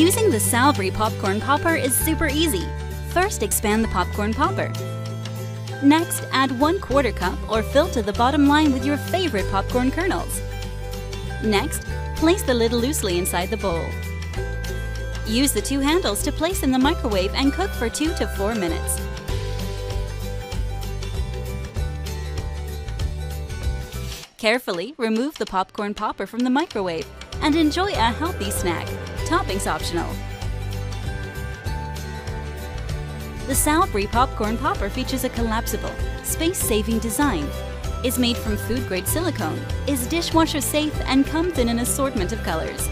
Using the Salbree popcorn popper is super easy. First, expand the popcorn popper. Next, add 1 quarter cup or fill to the bottom line with your favorite popcorn kernels. Next, place the lid loosely inside the bowl. Use the two handles to place in the microwave and cook for 2 to 4 minutes. Carefully remove the popcorn popper from the microwave and enjoy a healthy snack. Toppings optional. The Salbree Popcorn Popper features a collapsible, space-saving design, is made from food-grade silicone, is dishwasher safe, and comes in an assortment of colors.